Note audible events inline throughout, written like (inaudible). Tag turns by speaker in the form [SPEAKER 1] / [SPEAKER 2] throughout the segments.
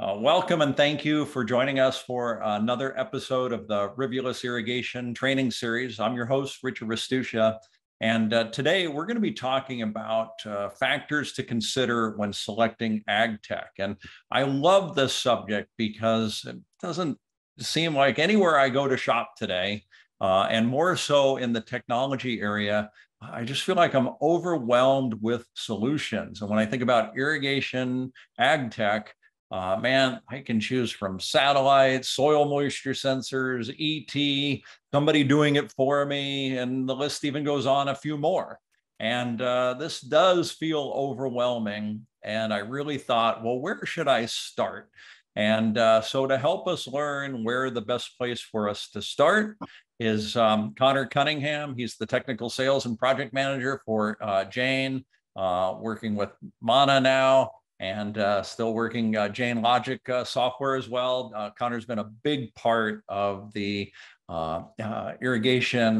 [SPEAKER 1] Uh, welcome and thank you for joining us for another episode of the Rivulis Irrigation Training Series. I'm your host, Richard Restuccia, and uh, today we're going to be talking about uh, factors to consider when selecting ag tech. And I love this subject because it doesn't seem like anywhere I go to shop today, uh, and more so in the technology area, I just feel like I'm overwhelmed with solutions. And when I think about irrigation, ag tech, uh, man, I can choose from satellites, soil moisture sensors, ET, somebody doing it for me, and the list even goes on a few more. And uh, this does feel overwhelming. And I really thought, well, where should I start? And uh, so, to help us learn where the best place for us to start is um, Connor Cunningham. He's the technical sales and project manager for uh, Jain, uh, working with Manna now and uh, still working uh, Jain Logic uh, software as well. Uh, Connor's been a big part of the uh, uh, irrigation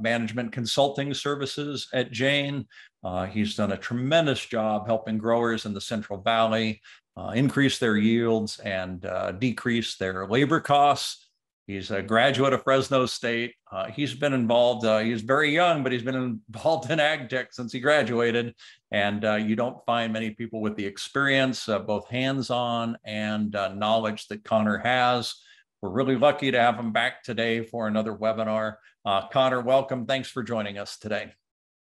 [SPEAKER 1] management consulting services at Jain. he's done a tremendous job helping growers in the Central Valley increase their yields and decrease their labor costs. He's a graduate of Fresno State. Uh, he's been involved, uh, he's very young, but he's been involved in ag tech since he graduated. And uh, you don't find many people with the experience, uh, both hands on and uh, knowledge that Connor has. We're really lucky to have him back today for another webinar. Uh, Connor, welcome. Thanks for joining us today.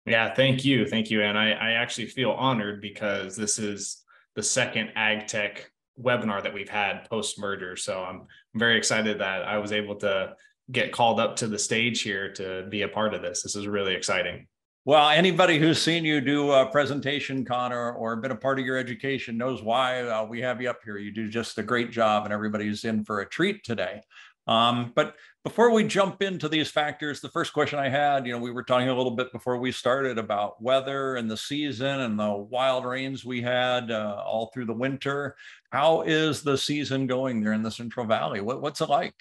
[SPEAKER 2] Yeah, thank you. Thank you. And I, I actually feel honored because this is the second ag tech webinar that we've had post merger. So I'm very excited that I was able to get called up to the stage here to be a part of this. This is really exciting.
[SPEAKER 1] Well, anybody who's seen you do a presentation, Connor, or been a part of your education knows why uh, we have you up here. You do just a great job, and everybody's in for a treat today. Um, but before we jump into these factors, the first question I had, you know, we were talking a little bit before we started about weather and the season and the wild rains we had uh, all through the winter. How is the season going there in the Central Valley? What, what's it like?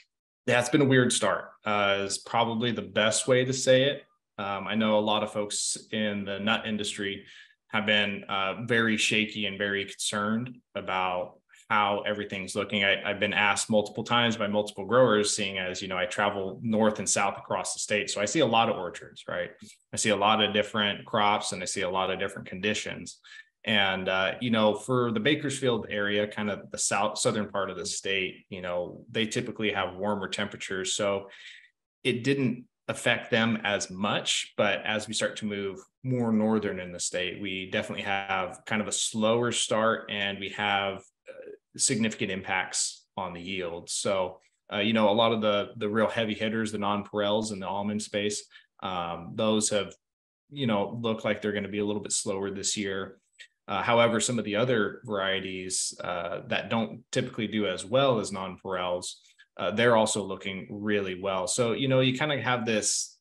[SPEAKER 2] It's been a weird start. Uh, is probably the best way to say it. Um, I know a lot of folks in the nut industry have been uh, very shaky and very concerned about how everything's looking. I, have been asked multiple times by multiple growers, seeing as you know, I travel north and south across the state. So I see a lot of orchards, right? I see a lot of different crops and I see a lot of different conditions. And uh, you know, for the Bakersfield area, kind of the south southern part of the state, you know, they typically have warmer temperatures. So it didn't affect them as much. But as we start to move more northern in the state, we definitely have kind of a slower start and we have significant impacts on the yield. So, uh, you know, a lot of the the real heavy hitters, the nonpareils in the almond space, um, those have, you know, look like they're going to be a little bit slower this year. Uh, however, some of the other varieties uh, that don't typically do as well as nonpareils, uh, they're also looking really well. So, you know, you kind of have this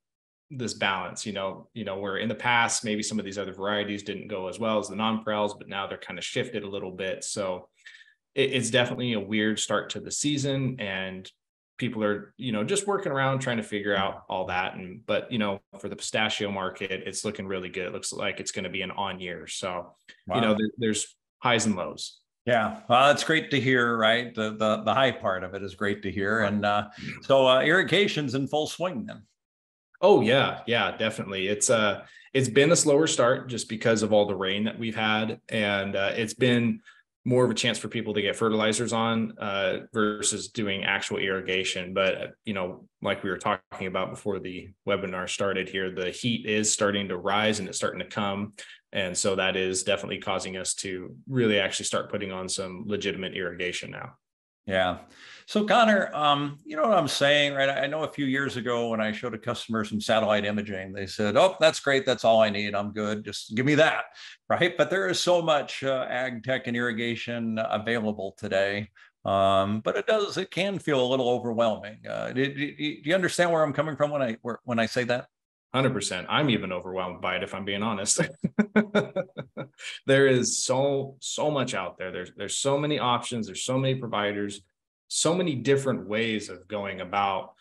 [SPEAKER 2] this balance, you know, you know, where in the past maybe some of these other varieties didn't go as well as the nonpareils, but now they're kind of shifted a little bit. So it, it's definitely a weird start to the season and people are you know just working around trying to figure out all that and but you know for the pistachio market it's looking really good it looks like it's going to be an on year so wow. you know there, there's highs and lows
[SPEAKER 1] yeah well it's great to hear right? The the, the high part of it is great to hear and uh, so uh, irrigation's in full swing then.
[SPEAKER 2] Oh yeah yeah definitely. It's uh it's been a slower start just because of all the rain that we've had and uh, it's been more of a chance for people to get fertilizers on uh, versus doing actual irrigation. But you know, like we were talking about before the webinar started here, the heat is starting to rise and it's starting to come, and so that is definitely causing us to really actually start putting on some legitimate irrigation now.
[SPEAKER 1] Yeah. So Connor, um, you know what I'm saying, right? I know a few years ago when I showed a customer some satellite imaging, they said, "Oh, that's great. That's all I need. I'm good. Just give me that." Right? But there is so much uh, ag tech and irrigation available today. Um, but it does, it can feel a little overwhelming. Uh, do, do, do, you understand where I'm coming from when I when I say that?
[SPEAKER 2] Hundred percent. I'm even overwhelmed by it, if I'm being honest. (laughs) there is so so much out there. There's there's so many options. There's so many providers, so many different ways of going about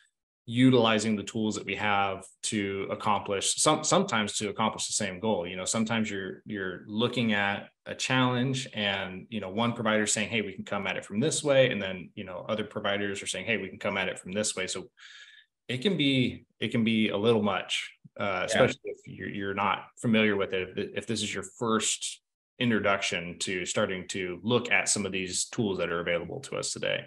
[SPEAKER 2] utilizing the tools that we have to accomplish some sometimes to accomplish the same goal you know sometimes you're you're looking at a challenge and you know one provider saying hey we can come at it from this way and then you know other providers are saying hey we can come at it from this way so it can be it can be a little much uh, especially yeah. if you're, you're not familiar with it if, this is your first introduction to starting to look at some of these tools that are available to us today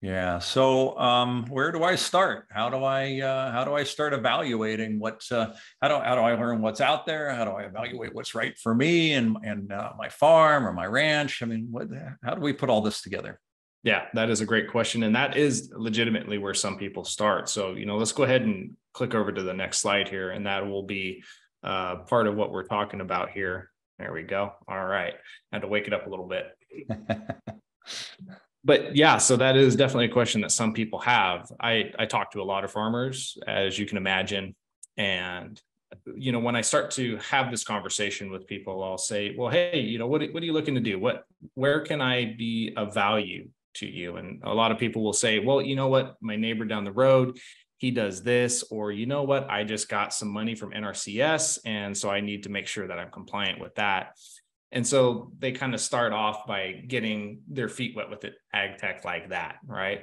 [SPEAKER 1] yeah. So, um, where do I start? How do I uh, how do I start evaluating what uh, how do how do I learn what's out there? How do I evaluate what's right for me and and uh, my farm or my ranch? I mean, what how do we put all this together?
[SPEAKER 2] Yeah, that is a great question, and that is legitimately where some people start. So, you know, let's go ahead and click over to the next slide here, and that will be uh, part of what we're talking about here. There we go. All right, I had to wake it up a little bit. (laughs) but yeah, so that is definitely a question that some people have. I I talk to a lot of farmers, as you can imagine, and you know when I start to have this conversation with people, I'll say, well, hey, you know, what what are you looking to do? What where can I be of value to you? And a lot of people will say, well, you know what, my neighbor down the road, he does this, or you know what, I just got some money from NRCS, and so I need to make sure that I'm compliant with that. And so they kind of start off by getting their feet wet with it, ag tech like that, right?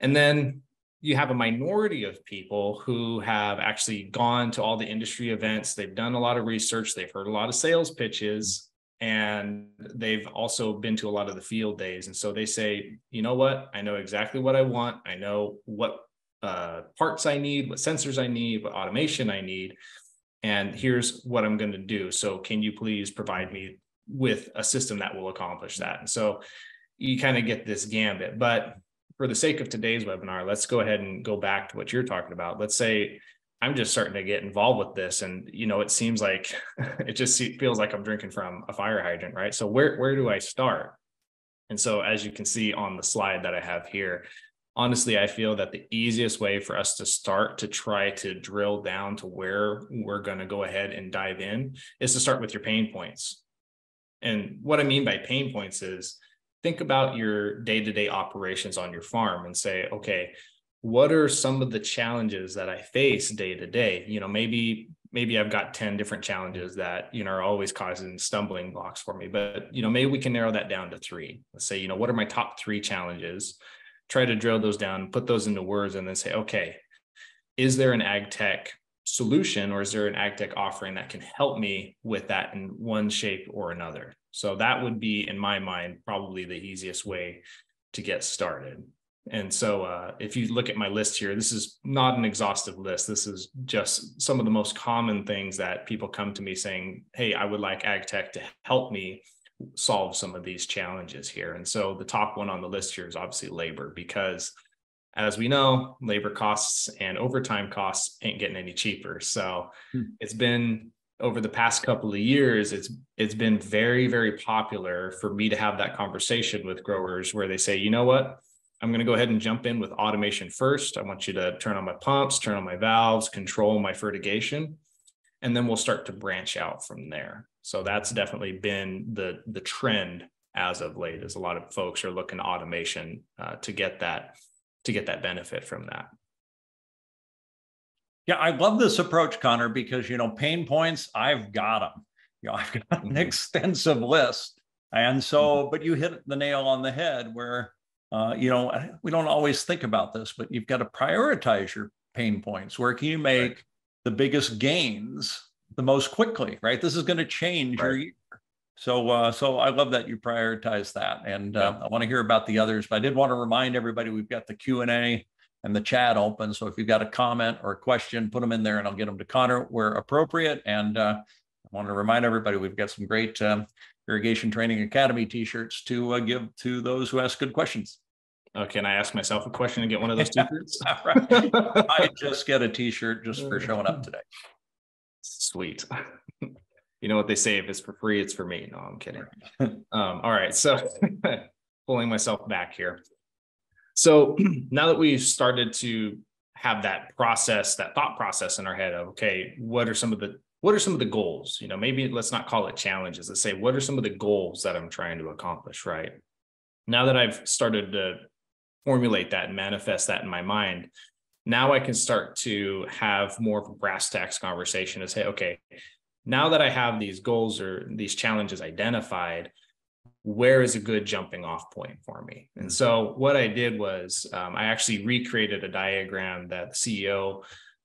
[SPEAKER 2] And then you have a minority of people who have actually gone to all the industry events. They've done a lot of research, they've heard a lot of sales pitches, and they've also been to a lot of the field days. And so they say, you know what? I know exactly what I want. I know what uh, parts I need, what sensors I need, what automation I need. And here's what I'm going to do. So, can you please provide me with a system that will accomplish that. And so you kind of get this gambit. But for the sake of today's webinar, let's go ahead and go back to what you're talking about. Let's say I'm just starting to get involved with this, and you know, it seems like (laughs) it just feels like I'm drinking from a fire hydrant, right? So where where do I start? And so, as you can see on the slide that I have here, honestly, I feel that the easiest way for us to start to try to drill down to where we're going to go ahead and dive in is to start with your pain points. And what I mean by pain points is think about your day to day operations on your farm and say, okay, what are some of the challenges that I face day to day? You know, maybe maybe I've got 10 different challenges that, you know, are always causing stumbling blocks for me, but, you know, maybe we can narrow that down to three. Let's say, you know, what are my top three challenges? Try to drill those down, put those into words, and then say, okay, is there an ag tech solution or is there an ag tech offering that can help me with that in one shape or another so that would be in my mind probably the easiest way to get started and so uh, if you look at my list here this is not an exhaustive list this is just some of the most common things that people come to me saying hey i would like ag tech to help me solve some of these challenges here and so the top one on the list here is obviously labor because as we know, labor costs and overtime costs ain't getting any cheaper. So hmm. it's been over the past couple of years, it's it's been very, very popular for me to have that conversation with growers where they say, you know what? I'm going to go ahead and jump in with automation first. I want you to turn on my pumps, turn on my valves, control my fertigation, and then we'll start to branch out from there. So that's definitely been the the trend as of late. As a lot of folks are looking to automation uh, to get that to get that benefit from that.
[SPEAKER 1] Yeah, I love this approach, Connor, because you know, pain points, I've got them. You know, I've got an mm-hmm. extensive list. And so, mm-hmm. but you hit the nail on the head where uh, you know, we don't always think about this, but you've got to prioritize your pain points. Where can you make right. the biggest gains the most quickly, right? This is going to change right. your year. So, uh, so I love that you prioritize that, and uh, I want to hear about the others. But I did want to remind everybody we've got the Q and A and the chat open. So if you've got a comment or a question, put them in there, and I'll get them to Connor where appropriate. And uh, I want to remind everybody we've got some great um, Irrigation Training Academy T-shirts to uh, give to those who ask good questions.
[SPEAKER 2] Oh, can I ask myself a question and get one of those (laughs) T-shirts?
[SPEAKER 1] I (laughs) just get a T-shirt just for showing up today.
[SPEAKER 2] Sweet. (laughs) You know what they say if it's for free it's for me. No i'm kidding. Um, all right so pulling myself back here. So (clears throat) now that we've started to have that process that thought process in our head of okay what are some of the what are some of the goals? You know maybe let's not call it challenges. Let's say what are some of the goals that i'm trying to accomplish right? Now that i've started to formulate that and manifest that in my mind now I can start to have more of a brass tacks conversation to say, okay, now that I have these goals or these challenges identified, where is a good jumping off point for me? And so what I did was um, I actually recreated a diagram that the CEO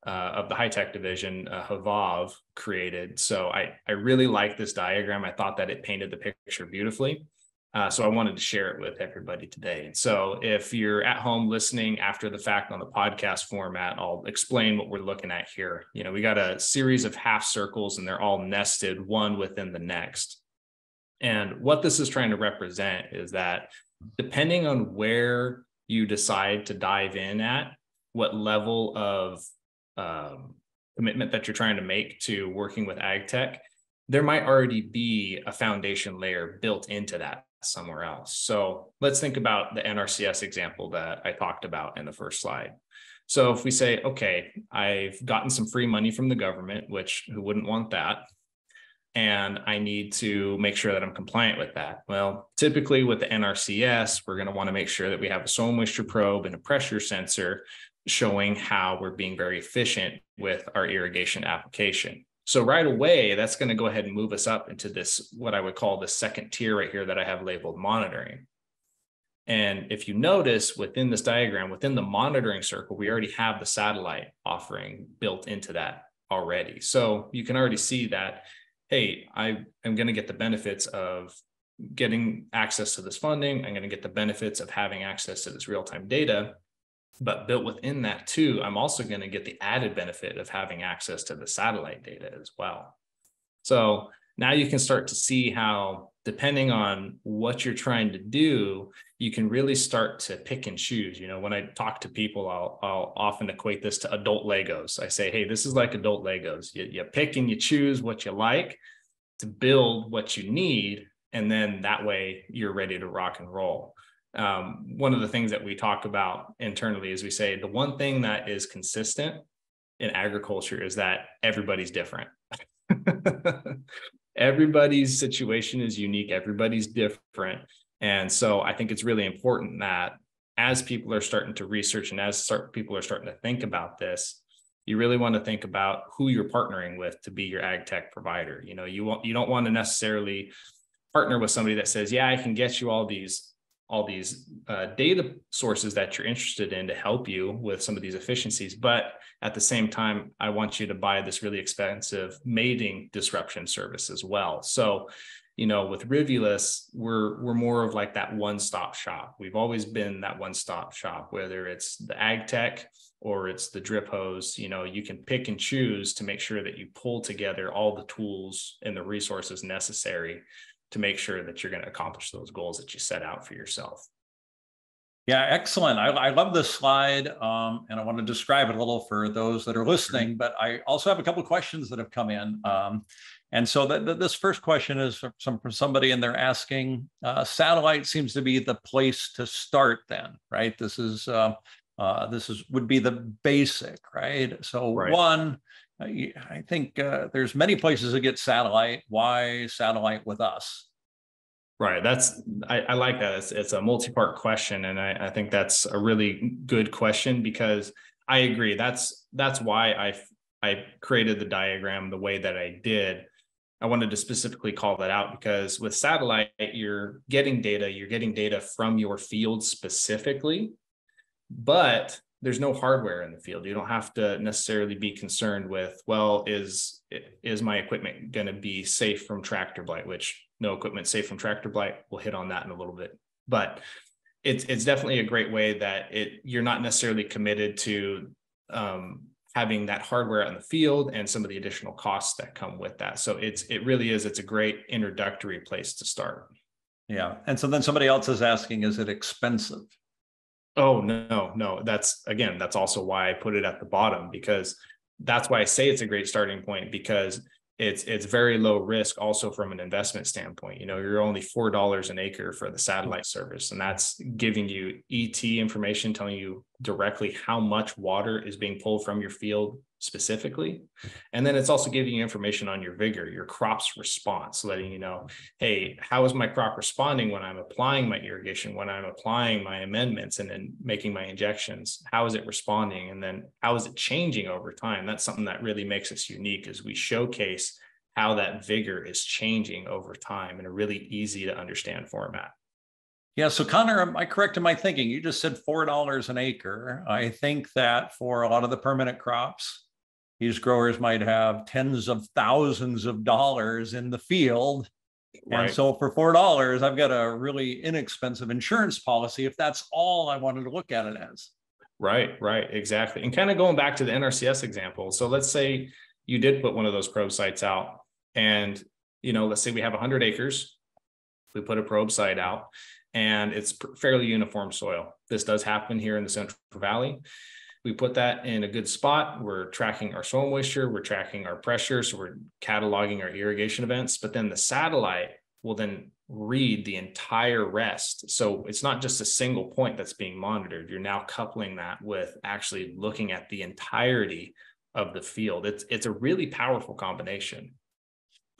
[SPEAKER 2] uh, of the high tech division, uh, Havav, created. So I, I really like this diagram. I thought that it painted the picture beautifully. Uh, so I wanted to share it with everybody today. And so if you're at home listening after the fact on the podcast format, I'll explain what we're looking at here. You know, we got a series of half circles and they're all nested one within the next. And what this is trying to represent is that depending on where you decide to dive in at, what level of um, commitment that you're trying to make to working with ag tech, there might already be a foundation layer built into that somewhere else. So let's think about the NRCS example that I talked about in the first slide. So if we say, okay, I've gotten some free money from the government, which who wouldn't want that? And I need to make sure that I'm compliant with that. Well, typically with the NRCS, we're going to want to make sure that we have a soil moisture probe and a pressure sensor showing how we're being very efficient with our irrigation application. So right away, that's going to go ahead and move us up into this, what I would call the second tier right here that I have labeled monitoring. And if you notice within this diagram, within the monitoring circle, we already have the satellite offering built into that already. So you can already see that, hey, I am going to get the benefits of getting access to this funding. I'm going to get the benefits of having access to this real-time data but built within that too, I'm also going to get the added benefit of having access to the satellite data as well. So now you can start to see how, depending on what you're trying to do, you can really start to pick and choose. You know, when I talk to people, I'll, I'll often equate this to adult Legos. I say, hey, this is like adult Legos. You, you pick and you choose what you like to build what you need. And then that way you're ready to rock and roll um, one of the things that we talk about internally is we say the one thing that is consistent in agriculture is that everybody's different. (laughs) everybody's situation is unique, everybody's different. And so I think it's really important that as people are starting to research and as start, people are starting to think about this, you really want to think about who you're partnering with to be your ag tech provider. You know, you want you don't want to necessarily partner with somebody that says, "Yeah, I can get you all these all these uh, data sources that you're interested in to help you with some of these efficiencies. But at the same time, I want you to buy this really expensive mating disruption service as well. So, you know, with Rivulis, we're we're more of like that one-stop shop. We've always been that one-stop shop, whether it's the ag tech or it's the drip hose. You know, you can pick and choose to make sure that you pull together all the tools and the resources necessary to make sure that you're going to accomplish those goals that you set out for yourself.
[SPEAKER 1] Yeah, excellent. I, I love this slide, um, and I want to describe it a little for those that are listening. But I also have a couple of questions that have come in. Um, and so this first question is from, from somebody, and they're asking, uh, satellite seems to be the place to start. Then, right? This is uh, uh, this is would be the basic, right? So right. one, I think uh, there's many places that get satellite. Why satellite with us?
[SPEAKER 2] Right. That's I, I like that. It's it's a multi-part question, and I, I think that's a really good question because I agree. That's that's why I I created the diagram the way that I did. I wanted to specifically call that out because with satellite, you're getting data. You're getting data from your field specifically, but there's no hardware in the field. You don't have to necessarily be concerned with, well, is is my equipment going to be safe from tractor blight? Which no equipment safe from tractor blight. We'll hit on that in a little bit, but it's it's definitely a great way that it you're not necessarily committed to um, having that hardware in the field and some of the additional costs that come with that. So it's it really is it's a great introductory place to start.
[SPEAKER 1] Yeah, and so then somebody else is asking, is it expensive?
[SPEAKER 2] Oh no, no. That's again, that's also why I put it at the bottom because that's why I say it's a great starting point because it's it's very low risk also from an investment standpoint. You know, you're only four dollars an acre for the satellite service, and that's giving you ET information, telling you directly how much water is being pulled from your field specifically. And then it's also giving you information on your vigor, your crop's response, letting you know, hey, how is my crop responding when I'm applying my irrigation, when I'm applying my amendments and then making my injections? How is it responding? And then how is it changing over time? That's something that really makes us unique as we showcase how that vigor is changing over time in a really easy to understand format.
[SPEAKER 1] Yeah. So, Connor, am I correct in my thinking? You just said $4 an acre. I think that for a lot of the permanent crops, these growers might have tens of thousands of dollars in the field. Right. And so for $4, I've got a really inexpensive insurance policy if that's all I wanted to look at it as.
[SPEAKER 2] Right, right, exactly. And kind of going back to the NRCS example. So let's say you did put one of those probe sites out and, you know, let's say we have 100 acres. We put a probe site out and it's fairly uniform soil. This does happen here in the Central Valley. We put that in a good spot. We're tracking our soil moisture, we're tracking our pressure, so we're cataloging our irrigation events. But then the satellite will then read the entire rest. So it's not just a single point that's being monitored. You're now coupling that with actually looking at the entirety of the field. It's it's a really powerful combination.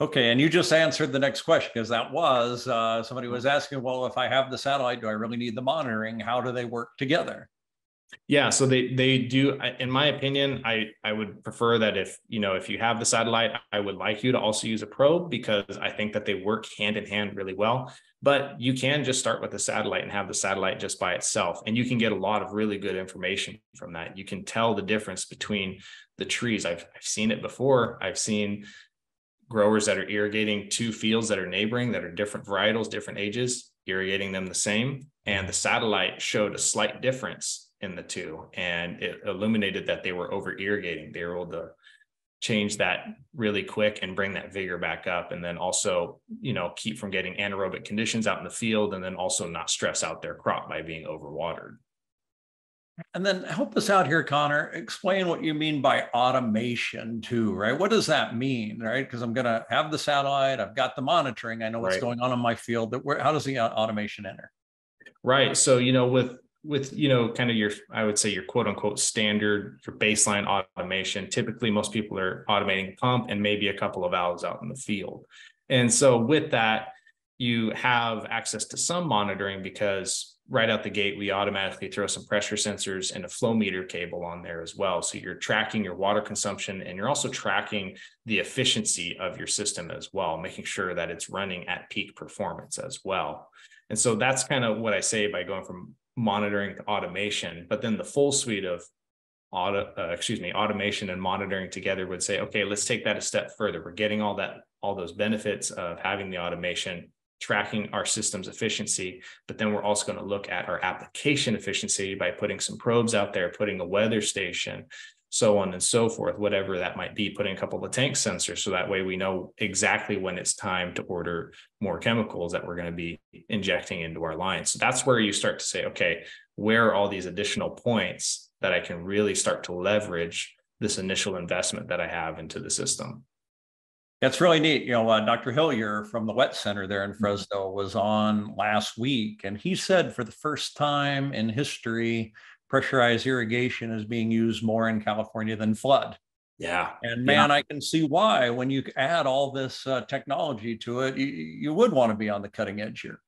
[SPEAKER 1] Okay, and you just answered the next question because that was uh, somebody was asking, well, if I have the satellite, do I really need the monitoring? How do they work together?
[SPEAKER 2] Yeah, so they they do. In my opinion, I I would prefer that if you know if you have the satellite, I would like you to also use a probe because I think that they work hand in hand really well. But you can just start with the satellite and have the satellite just by itself, and you can get a lot of really good information from that. You can tell the difference between the trees. I've I've seen it before. I've seen growers that are irrigating two fields that are neighboring that are different varietals, different ages, irrigating them the same, and the satellite showed a slight difference in the two and it illuminated that they were over irrigating. They were able to change that really quick and bring that vigor back up and then also you know keep from getting anaerobic conditions out in the field and then also not stress out their crop by being overwatered
[SPEAKER 1] and then help us out here connor. Explain what you mean by automation too right? What does that mean right? Because i'm going to have the satellite i've got the monitoring i know what's right. going on in my field but where, how does the automation enter?
[SPEAKER 2] Right so you know with with you know kind of your i would say your quote unquote standard your baseline automation typically most people are automating pump and maybe a couple of valves out in the field. And so with that you have access to some monitoring because right out the gate we automatically throw some pressure sensors and a flow meter cable on there as well. So you're tracking your water consumption and you're also tracking the efficiency of your system as well making sure that it's running at peak performance as well. And so that's kind of what I say by going from monitoring to automation, but then the full suite of auto, uh, excuse me, automation and monitoring together would say, okay, let's take that a step further. We're getting all that, all those benefits of having the automation, tracking our system's efficiency, but then we're also going to look at our application efficiency by putting some probes out there, putting a weather station, so on and so forth, whatever that might be, putting a couple of tank sensors. So that way we know exactly when it's time to order more chemicals that we're going to be injecting into our line. So that's where you start to say, okay, where are all these additional points that I can really start to leverage this initial investment that I have into the system?
[SPEAKER 1] That's really neat. You know, uh, Dr. Hillier from the Wet Center there in mm-hmm. Fresno was on last week, and he said for the first time in history, pressurized irrigation is being used more in California than flood.
[SPEAKER 2] Yeah.
[SPEAKER 1] And man, yeah. I can see why when you add all this uh, technology to it, you, you would want to be on the cutting edge here.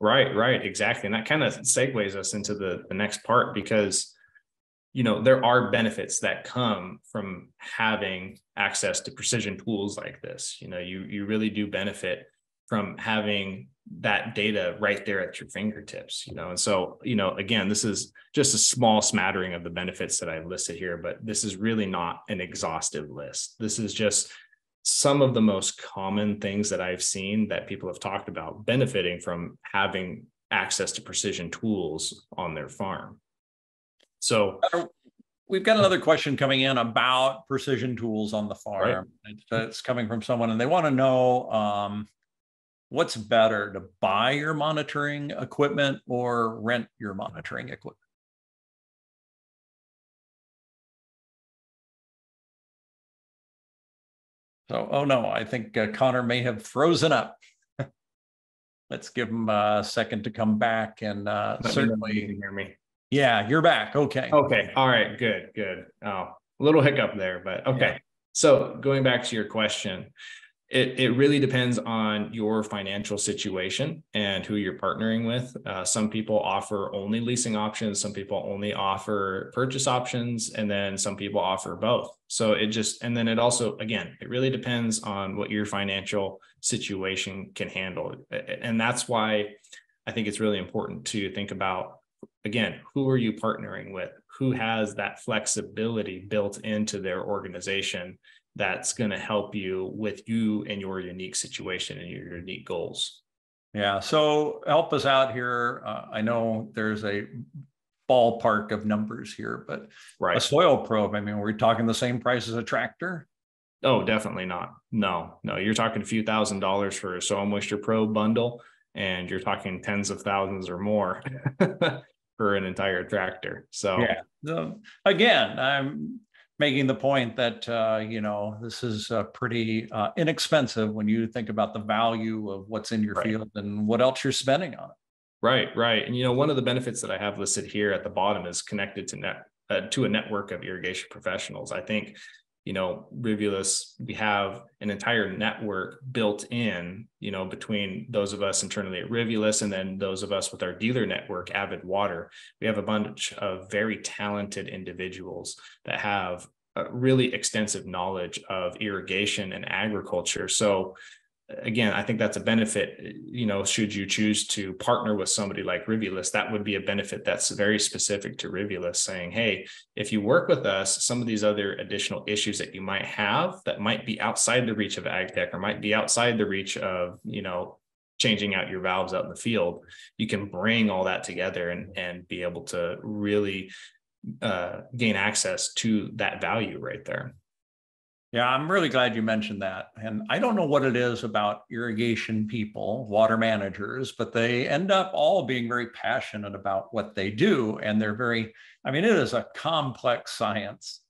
[SPEAKER 2] Right, right, exactly. And that kind of segues us into the, the next part because, you know, there are benefits that come from having access to precision tools like this. You know, you you really do benefit from having that data right there at your fingertips you know? And so you know again this is just a small smattering of the benefits that i've listed here but this is really not an exhaustive list. This is just some of the most common things that i've seen that people have talked about benefiting from having access to precision tools on their farm so
[SPEAKER 1] We've got another question coming in about precision tools on the farm. Right. It's, it's, coming from someone, and they want to know um, what's better to buy your monitoring equipment or rent your monitoring equipment? So, oh no, I think uh, Connor may have frozen up. (laughs) Let's give him a second to come back and uh, certainly
[SPEAKER 2] hear me.
[SPEAKER 1] Yeah, you're back. Okay.
[SPEAKER 2] Okay. All right. Good. Good. Oh, a little hiccup there, but okay. Yeah. So going back to your question, it, it really depends on your financial situation and who you're partnering with. Uh, some people offer only leasing options, some people only offer purchase options, and then some people offer both. So it just, and then it also, again, it really depends on what your financial situation can handle. And that's why I think it's really important to think about, again, who are you partnering with? Who has that flexibility built into their organization? that's going to help you with you and your unique situation and your unique goals.
[SPEAKER 1] Yeah. So help us out here. Uh, I know there's a ballpark of numbers here, but right. a soil probe, I mean, we're talking the same price as a tractor.
[SPEAKER 2] Oh, definitely not. No, no, you're talking a few thousand dollars for a soil moisture probe bundle, and you're talking tens of thousands or more (laughs) for an entire tractor. So,
[SPEAKER 1] yeah. So again, I'm making the point that uh, you know this is uh, pretty uh, inexpensive when you think about the value of what's in your right. field and what else you're spending on it.
[SPEAKER 2] Right, right, and you know one of the benefits that I have listed here at the bottom is connected to net uh, to a network of irrigation professionals. I think you know Rivulis we have an entire network built in you know between those of us internally at Rivulis and then those of us with our dealer network Avid Water. We have a bunch of very talented individuals that have really extensive knowledge of irrigation and agriculture. So again, I think that's a benefit. You know, should you choose to partner with somebody like Rivulis, that would be a benefit that's very specific to Rivulis, saying, "Hey, if you work with us, some of these other additional issues that you might have that might be outside the reach of AgTech or might be outside the reach of you know changing out your valves out in the field, you can bring all that together and and be able to really uh, gain access to that value right there."
[SPEAKER 1] Yeah, I'm really glad you mentioned that. And I don't know what it is about irrigation people, water managers, but they end up all being very passionate about what they do. And they're very, I mean, it is a complex science.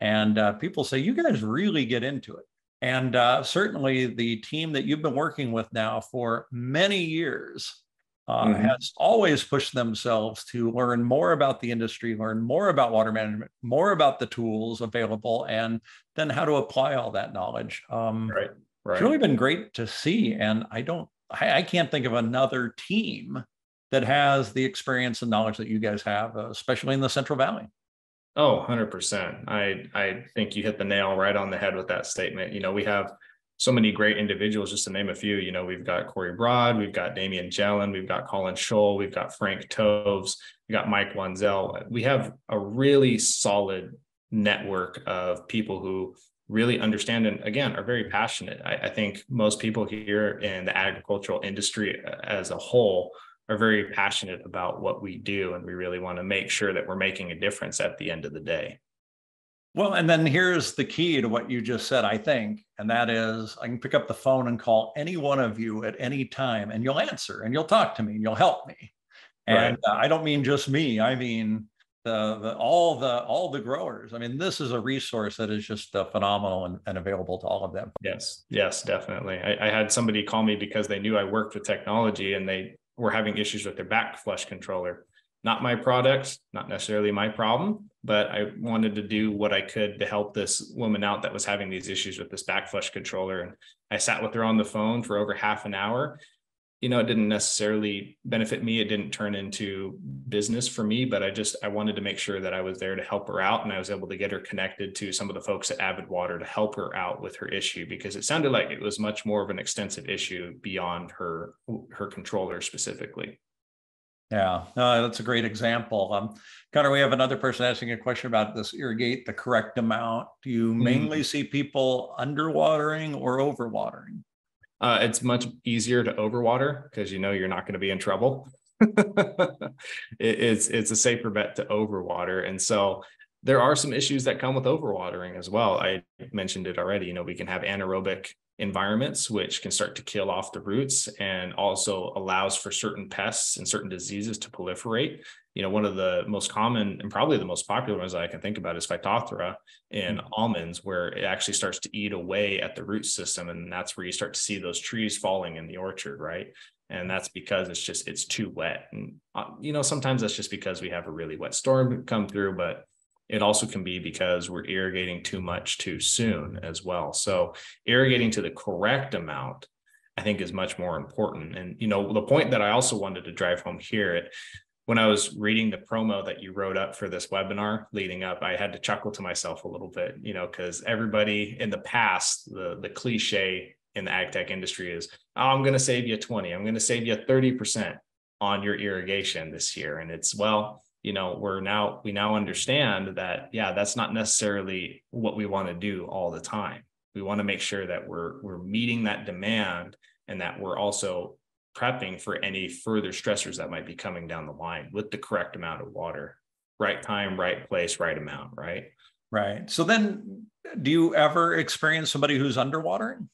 [SPEAKER 1] And uh, people say, you guys really get into it. And uh, certainly the team that you've been working with now for many years uh, mm-hmm. has always pushed themselves to learn more about the industry, learn more about water management, more about the tools available, and then how to apply all that knowledge. Um, right, right. It's really been great to see, and I don't, I, I, can't think of another team that has the experience and knowledge that you guys have, uh, especially in the Central Valley.
[SPEAKER 2] Oh, 100%. I, I think you hit the nail right on the head with that statement. You know, we have so many great individuals, just to name a few. You know, we've got Corey Broad, we've got Damian Jellin, we've got Colin Scholl, we've got Frank Toves, we got Mike Wanzel. We have a really solid network of people who really understand and again are very passionate. I, I think most people here in the agricultural industry uh, as a whole are very passionate about what we do, and we really want to make sure that we're making a difference at the end of the day.
[SPEAKER 1] Well, and then here's the key to what you just said, I think, and that is I can pick up the phone and call any one of you at any time, and you'll answer and you'll talk to me and you'll help me. And right. uh, I don't mean just me; I mean the, the all the all the growers. I mean, this is a resource that is just uh, phenomenal and, and, available to all of them.
[SPEAKER 2] Yes, yes, definitely. I, I had somebody call me because they knew I worked with technology and they were having issues with their back flush controller not my products, not necessarily my problem, but I wanted to do what I could to help this woman out that was having these issues with this back flush controller. And I sat with her on the phone for over half an hour. You know, it didn't necessarily benefit me. It didn't turn into business for me, but I just I wanted to make sure that I was there to help her out and I was able to get her connected to some of the folks at Avid Water to help her out with her issue because it sounded like it was much more of an extensive issue beyond her her controller specifically.
[SPEAKER 1] Yeah, no, that's a great example. Um, Connor, we have another person asking a question about this irrigate the correct amount. Do you mm-hmm. mainly see people underwatering or overwatering?
[SPEAKER 2] Uh, it's much easier to overwater because you know you're not going to be in trouble. (laughs) it, it's it's a safer bet to overwater, and so there are some issues that come with overwatering as well. I mentioned it already. You know, we can have anaerobic environments, which can start to kill off the roots and also allows for certain pests and certain diseases to proliferate. you know, one of the most common and probably the most popular ones I can think about is Phytophthora in mm-hmm. almonds, where it actually starts to eat away at the root system. And that's where you start to see those trees falling in the orchard, right? And that's because it's just, it's too wet. And, uh, you know, sometimes that's just because we have a really wet storm come through, but it also can be because we're irrigating too much too soon as well. So irrigating to the correct amount I think is much more important. And you know, the point that I also wanted to drive home here, when I was reading the promo that you wrote up for this webinar leading up, I had to chuckle to myself a little bit, you know, because everybody in the past, the the cliche in the ag tech industry is, oh, I'm going to save you 20, I'm going to save you 30% on your irrigation this year. And it's well, you know, we're now we now understand that yeah, that's not necessarily what we want to do all the time. We want to make sure that we're we're meeting that demand and that we're also prepping for any further stressors that might be coming down the line with the correct amount of water, right time, right place, right amount, right?
[SPEAKER 1] Right. So then do you ever experience somebody who's underwatering?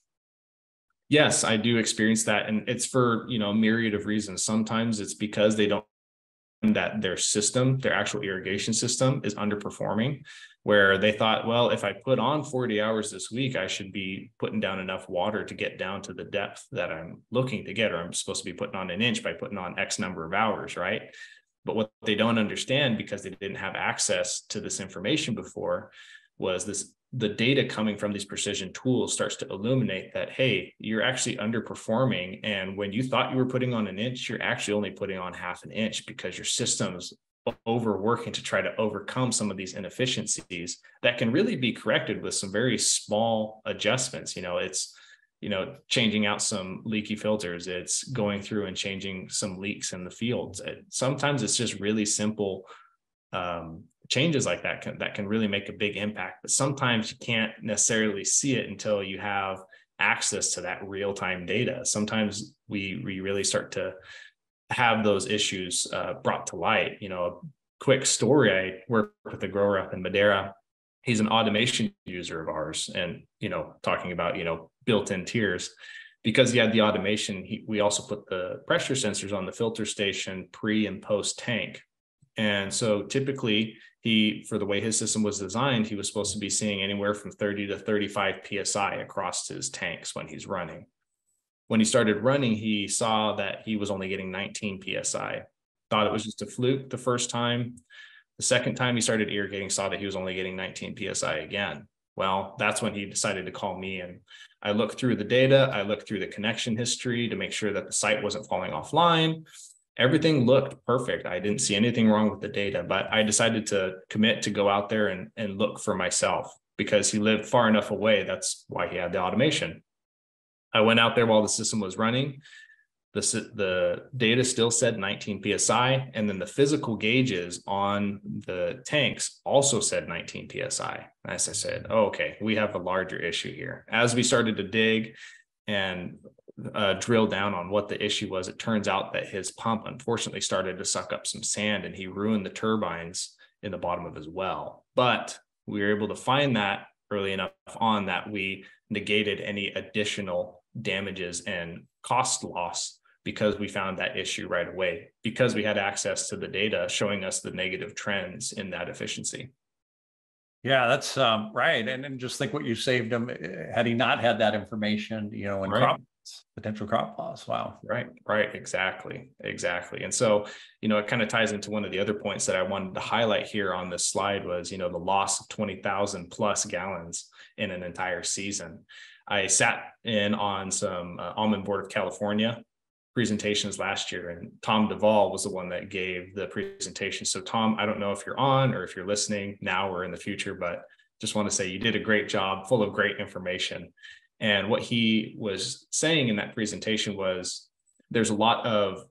[SPEAKER 2] Yes, I do experience that. And it's for, you know, a myriad of reasons. Sometimes it's because they don't that their system, their actual irrigation system is underperforming where they thought, well, if I put on 40 hours this week, I should be putting down enough water to get down to the depth that I'm looking to get, or I'm supposed to be putting on an inch by putting on X number of hours, right? But what they don't understand because they didn't have access to this information before was this the data coming from these precision tools starts to illuminate that hey you're actually underperforming. And when you thought you were putting on an inch you're actually only putting on half an inch because your systems overworking to try to overcome some of these inefficiencies that can really be corrected with some very small adjustments. You know it's you know changing out some leaky filters. It's going through and changing some leaks in the fields. Sometimes it's just really simple um, changes like that can, that can really make a big impact but sometimes you can't necessarily see it until you have access to that real-time data sometimes we we really start to have those issues uh, brought to light. You know, a quick story: I work with a grower up in Madera. He's an automation user of ours, and you know, talking about you know built-in tiers. Because he had the automation, he, we also put the pressure sensors on the filter station pre and post tank. And so typically, he, for the way his system was designed, he was supposed to be seeing anywhere from 30 to 35 psi across his tanks when he's running when he started running, he saw that he was only getting 19 psi. Thought it was just a fluke the first time. The second time he started irrigating, saw that he was only getting 19 psi again. Well, that's when he decided to call me. And I looked through the data, I looked through the connection history to make sure that the site wasn't falling offline. Everything looked perfect. I didn't see anything wrong with the data, but I decided to commit to go out there and, and look for myself because he lived far enough away. That's why he had the automation. I went out there while the system was running. The, the data still said 19 psi, and then the physical gauges on the tanks also said 19 psi. As I said, oh, okay, we have a larger issue here. As we started to dig and uh, drill down on what the issue was, it turns out that his pump unfortunately started to suck up some sand and he ruined the turbines in the bottom of his well. But we were able to find that early enough on that we negated any additional damages and cost loss because we found that issue right away because we had access to the data showing us the negative trends in that efficiency
[SPEAKER 1] yeah that's um, right and, and just think what you saved him eh, had he not had that information you know and right. crop potential crop loss wow.
[SPEAKER 2] Right right. Exactly exactly. And so you know it kind of ties into one of the other points that i wanted to highlight here on this slide was you know the loss of 20000 plus gallons in an entire season. I sat in on some uh, Almond Board of California presentations last year, and Tom Duvall was the one that gave the presentation. So, Tom, I don't know if you're on or if you're listening now or in the future, but just want to say you did a great job, full of great information. And what he was saying in that presentation was there's a lot of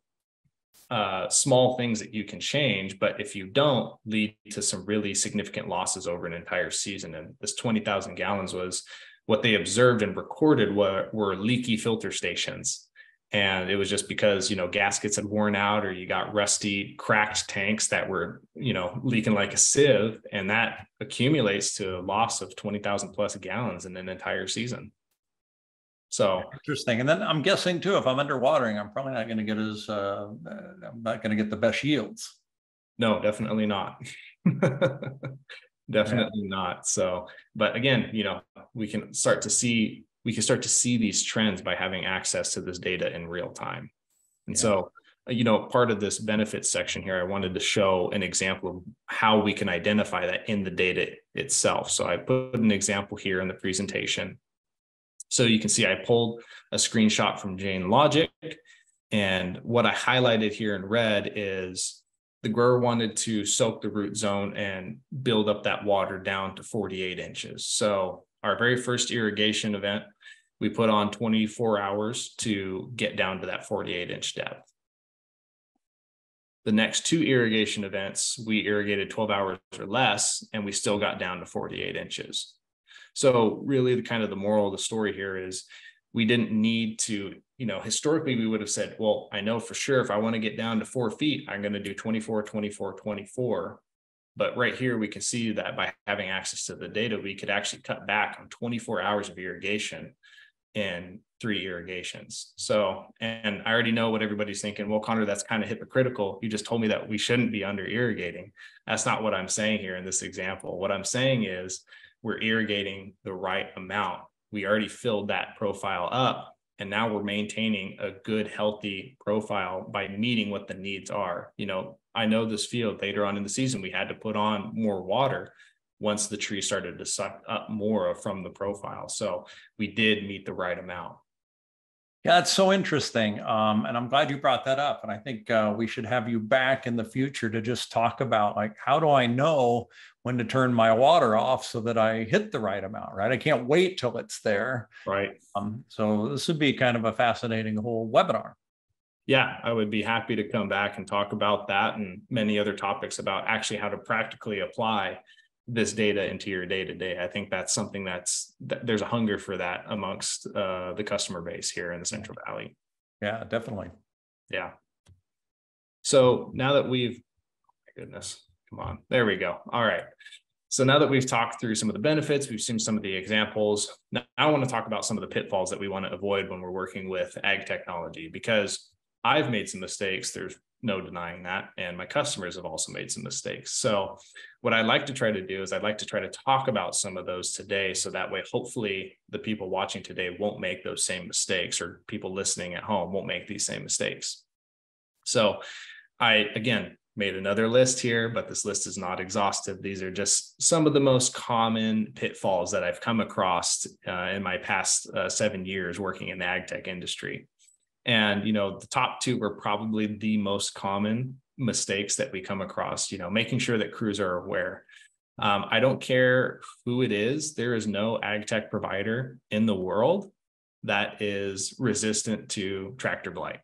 [SPEAKER 2] uh, small things that you can change, but if you don't, lead to some really significant losses over an entire season. And this 20,000 gallons was what they observed and recorded were, were leaky filter stations. And it was just because you know gaskets had worn out or you got rusty cracked tanks that were you know leaking like a sieve. And that accumulates to a loss of 20,000 plus gallons in an entire season so
[SPEAKER 1] interesting and then i'm guessing too if i'm underwatering i'm probably not going to get as uh, i'm not going to get the best yields
[SPEAKER 2] No, definitely not. (laughs) definitely yeah. not. So, but again, you know, we can start to see we can start to see these trends by having access to this data in real time. And yeah. so, you know, part of this benefits section here, I wanted to show an example of how we can identify that in the data itself. So I put an example here in the presentation. So you can see I pulled a screenshot from Jain Logic. And what I highlighted here in red is the grower wanted to soak the root zone and build up that water down to 48 inches. So our very first irrigation event, we put on 24 hours to get down to that 48 inch depth. The next two irrigation events, we irrigated 12 hours or less, and we still got down to 48 inches. So really the kind of the moral of the story here is we didn't need to, you know, historically we would have said, well, I know for sure if I want to get down to four feet, I'm going to do 24, 24, 24. But right here, we can see that by having access to the data, we could actually cut back on 24 hours of irrigation in three irrigations. So, and I already know what everybody's thinking. Well, Connor, that's kind of hypocritical. You just told me that we shouldn't be under irrigating. That's not what I'm saying here in this example. What I'm saying is we're irrigating the right amount. We already filled that profile up. And now we're maintaining a good, healthy profile by meeting what the needs are. You know, I know this field later on in the season, we had to put on more water once the tree started to suck up more from the profile. So we did meet the right amount.
[SPEAKER 1] Yeah, it's so interesting. Um, and I'm glad you brought that up. And I think uh, we should have you back in the future to just talk about like, how do I know when to turn my water off so that I hit the right amount, right? I can't wait till it's there.
[SPEAKER 2] Right.
[SPEAKER 1] Um, so this would be kind of a fascinating whole webinar.
[SPEAKER 2] Yeah, I would be happy to come back and talk about that and many other topics about actually how to practically apply this data into your day to day. I think that's something that's that there's a hunger for that amongst uh, the customer base here in the Central Valley.
[SPEAKER 1] Yeah, definitely.
[SPEAKER 2] Yeah. So now that we've, goodness, come on, there we go. All right. So now that we've talked through some of the benefits, we've seen some of the examples. Now I want to talk about some of the pitfalls that we want to avoid when we're working with ag technology because I've made some mistakes. There's no denying that. And my customers have also made some mistakes. So, what I like to try to do is I'd like to try to talk about some of those today. So that way, hopefully, the people watching today won't make those same mistakes, or people listening at home won't make these same mistakes. So, I again made another list here, but this list is not exhaustive. These are just some of the most common pitfalls that I've come across uh, in my past uh, seven years working in the ag tech industry. And, you know, the top two were probably the most common mistakes that we come across, you know, making sure that crews are aware. Um, I don't care who it is, there is no ag tech provider in the world that is resistant to tractor blight.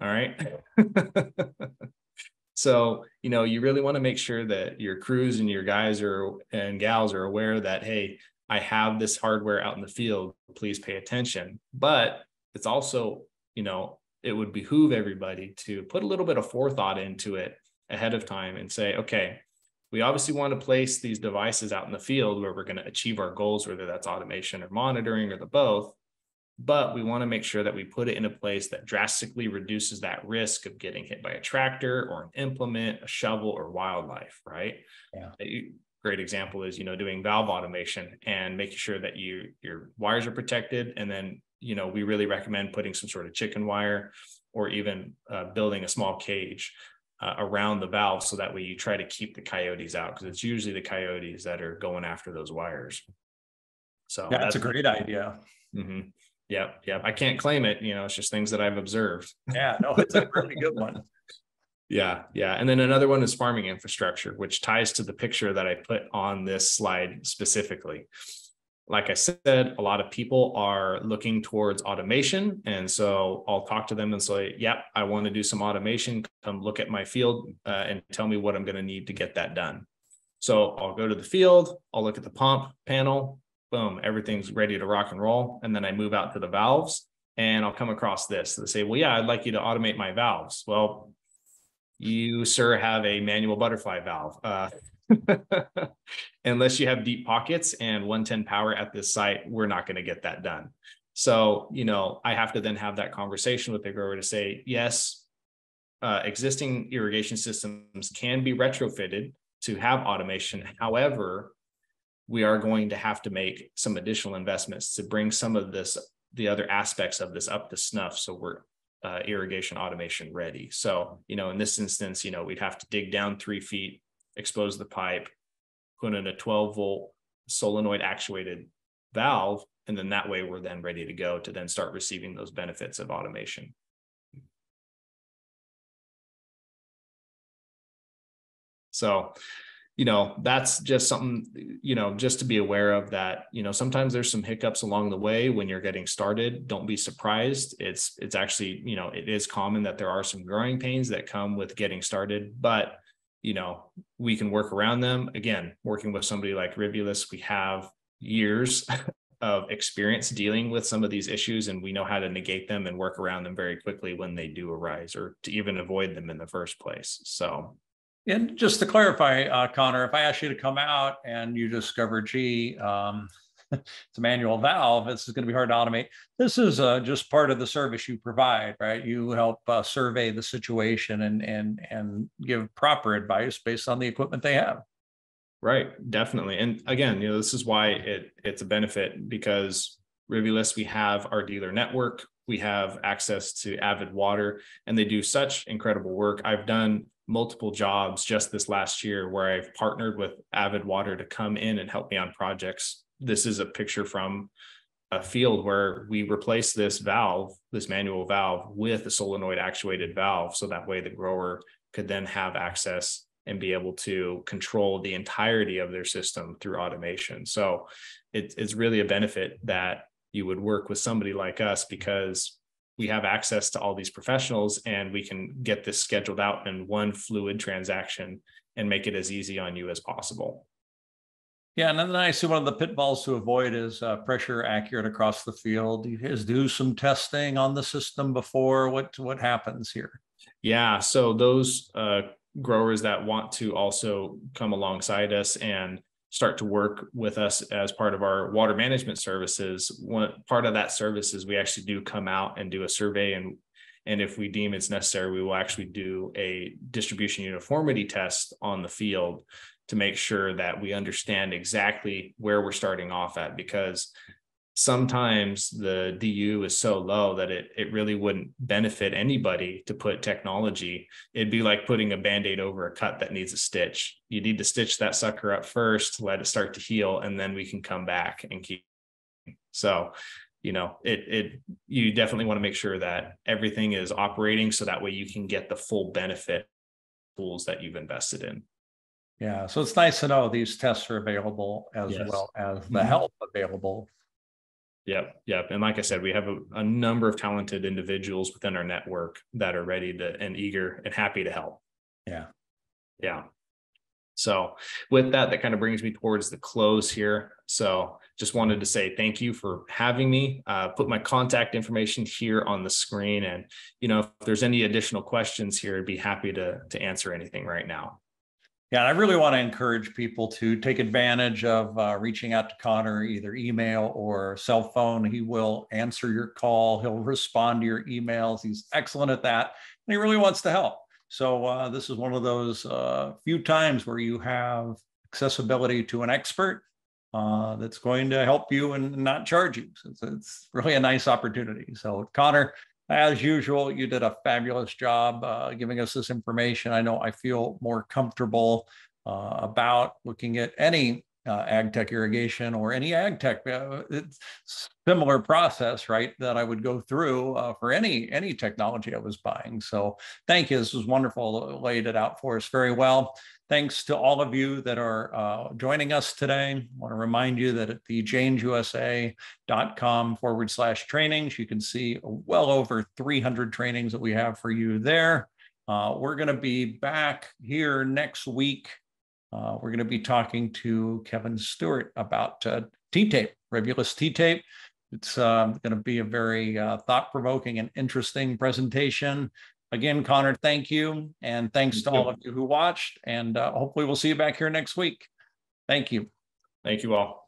[SPEAKER 2] All right. (laughs) so, you know, you really want to make sure that your crews and your guys are and gals are aware that, hey, I have this hardware out in the field. Please pay attention. But it's also you know, it would behoove everybody to put a little bit of forethought into it ahead of time and say, okay, we obviously want to place these devices out in the field where we're going to achieve our goals, whether that's automation or monitoring or the both. But we want to make sure that we put it in a place that drastically reduces that risk of getting hit by a tractor or an implement, a shovel, or wildlife, right? Yeah. A great example is, you know, doing valve automation and making sure that you your wires are protected and then you know, we really recommend putting some sort of chicken wire or even uh, building a small cage uh, around the valve so that way you try to keep the coyotes out because it's usually the coyotes that are going after those wires.
[SPEAKER 1] So yeah, that's a great idea.
[SPEAKER 2] Mm-hmm. Yep, yep. I can't claim it. You know, it's just things that I've observed.
[SPEAKER 1] Yeah, no, it's a really good one. (laughs)
[SPEAKER 2] Yeah, yeah. And then another one is farming infrastructure, which ties to the picture that I put on this slide specifically like I said, a lot of people are looking towards automation. And so I'll talk to them and say, yep, I want to do some automation. Come look at my field uh, and tell me what I'm going to need to get that done. So I'll go to the field, I'll look at the pump panel, boom, everything's ready to rock and roll. And then I move out to the valves and I'll come across this. They say, well, yeah, I'd like you to automate my valves. Well, you, sir, have a manual butterfly valve. Uh, (laughs) unless you have deep pockets and 110 power at this site, we're not going to get that done. So, you know, I have to then have that conversation with the grower to say, yes, uh, existing irrigation systems can be retrofitted to have automation. However, we are going to have to make some additional investments to bring some of this, the other aspects of this up to snuff. So we're uh, irrigation automation ready. So, you know, in this instance, you know, we'd have to dig down three feet, expose the pipe, put in a 12 volt solenoid actuated valve. And then that way we're then ready to go to then start receiving those benefits of automation. So, you know, that's just something, you know, just to be aware of that, you know, sometimes there's some hiccups along the way when you're getting started. Don't be surprised. It's, it's actually, you know, it is common that there are some growing pains that come with getting started, but, you know, we can work around them. Again, working with somebody like Rivulis, we have years (laughs) of experience dealing with some of these issues and we know how to negate them and work around them very quickly when they do arise or to even avoid them in the first place. So
[SPEAKER 1] and just to clarify, uh, Connor, if I ask you to come out and you discover, gee, um, (laughs) it's a manual valve, this is going to be hard to automate. This is uh, just part of the service you provide, right? You help uh, survey the situation and and and give proper advice based on the equipment they have.
[SPEAKER 2] Right, definitely. And again, you know, this is why it it's a benefit because Rivulis, we have our dealer network, we have access to Avid Water, and they do such incredible work. I've done multiple jobs just this last year where I've partnered with Avid Water to come in and help me on projects. This is a picture from a field where we replace this valve, this manual valve, with a solenoid actuated valve. So that way the grower could then have access and be able to control the entirety of their system through automation. So it, it's really a benefit that you would work with somebody like us because we have access to all these professionals and we can get this scheduled out in one fluid transaction and make it as easy on you as possible.
[SPEAKER 1] Yeah, and then I see one of the pitfalls to avoid is uh, pressure accurate across the field. Is do some testing on the system before. What what happens here?
[SPEAKER 2] Yeah, so those uh, growers that want to also come alongside us and start to work with us as part of our water management services. One part of that service is we actually do come out and do a survey and and if we deem it's necessary, we will actually do a distribution uniformity test on the field to make sure that we understand exactly where we're starting off at because sometimes the DU is so low that it it really wouldn't benefit anybody to put technology. It'd be like putting a band-aid over a cut that needs a stitch. You need to stitch that sucker up first, let it start to heal, and then we can come back and keep. So, you know, it it you definitely want to make sure that everything is operating so that way you can get the full benefit tools that you've invested in.
[SPEAKER 1] Yeah, so it's nice to know these tests are available as yes. well as the mm-hmm. help available
[SPEAKER 2] Yep, yep. And like I said, we have a, a, number of talented individuals within our network that are ready to and eager and happy to help.
[SPEAKER 1] Yeah.
[SPEAKER 2] Yeah. So with that, that kind of brings me towards the close here. So just wanted to say thank you for having me. Uh, put my contact information here on the screen. And, you know, if there's any additional questions here, I'd be happy to, to answer anything right now.
[SPEAKER 1] Yeah, and I really want to encourage people to take advantage of uh, reaching out to Connor, either email or cell phone. He will answer your call. He'll respond to your emails. He's excellent at that, and he really wants to help. So uh, this is one of those uh, few times where you have accessibility to an expert uh, that's going to help you and not charge you. So it's, it's really a nice opportunity. So Connor, as usual, you did a fabulous job uh, giving us this information. I know I feel more comfortable uh, about looking at any uh, ag tech irrigation or any ag tech. Uh, similar process, right? That I would go through uh, for any any technology I was buying. So thank you. This was wonderful. Laid it out for us very well. Thanks to all of you that are uh, joining us today. I want to remind you that at the jainsusa.com forward slash trainings, you can see well over 300 trainings that we have for you there. Uh, we're going to be back here next week. Uh, we're going to be talking to Kevin Stewart about uh, T-tape, Rivulis T-tape. It's uh, going to be a very uh, thought-provoking and interesting presentation. Again, Connor, thank you. And thanks thank to you. all of you who watched. And uh, hopefully we'll see you back here next week. Thank you.
[SPEAKER 2] Thank you all.